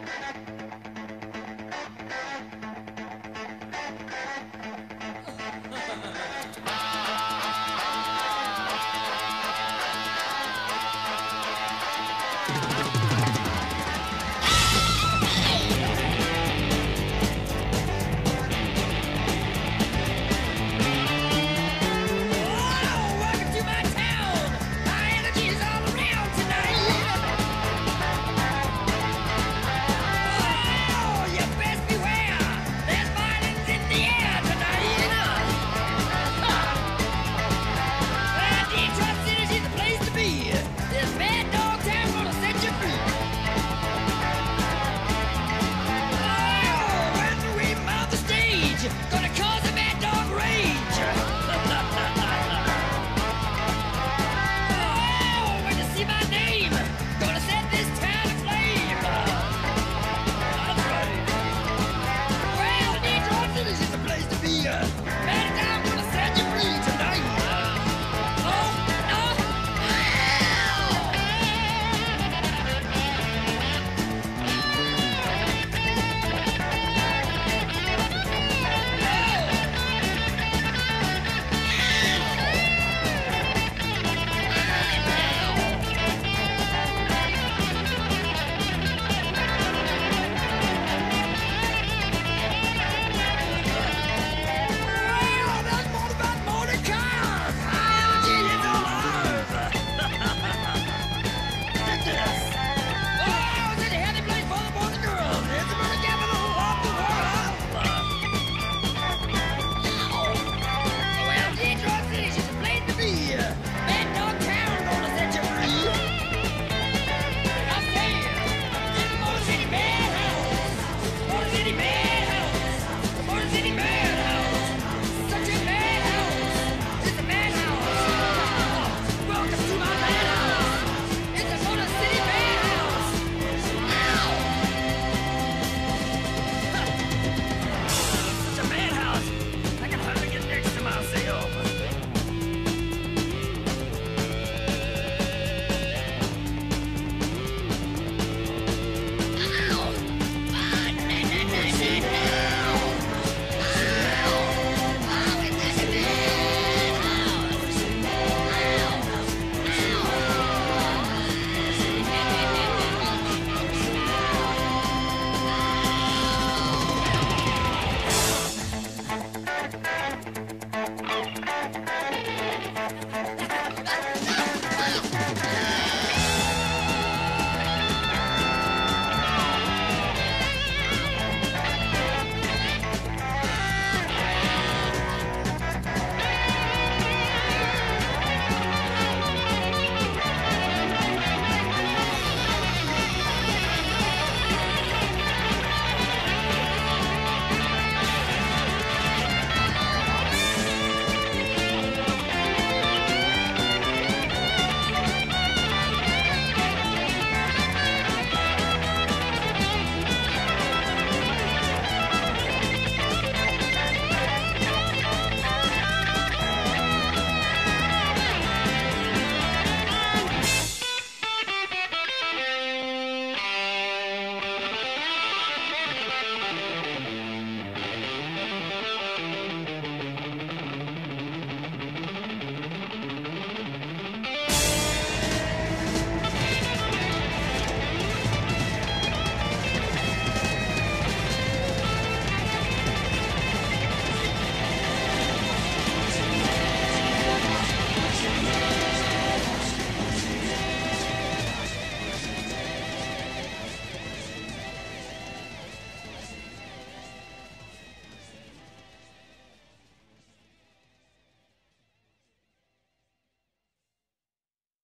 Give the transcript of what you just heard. and I Yeah.